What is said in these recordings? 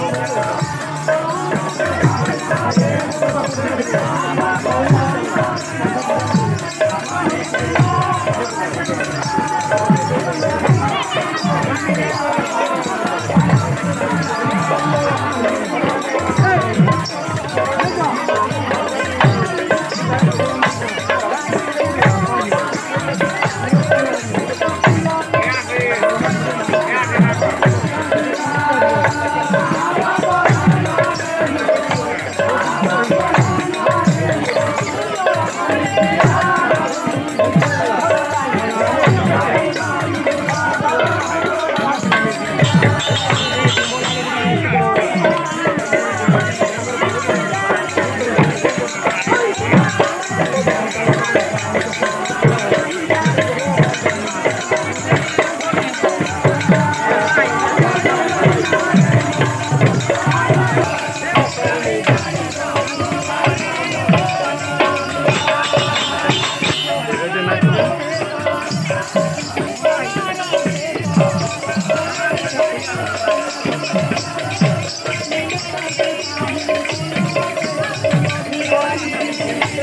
Thank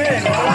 Hey!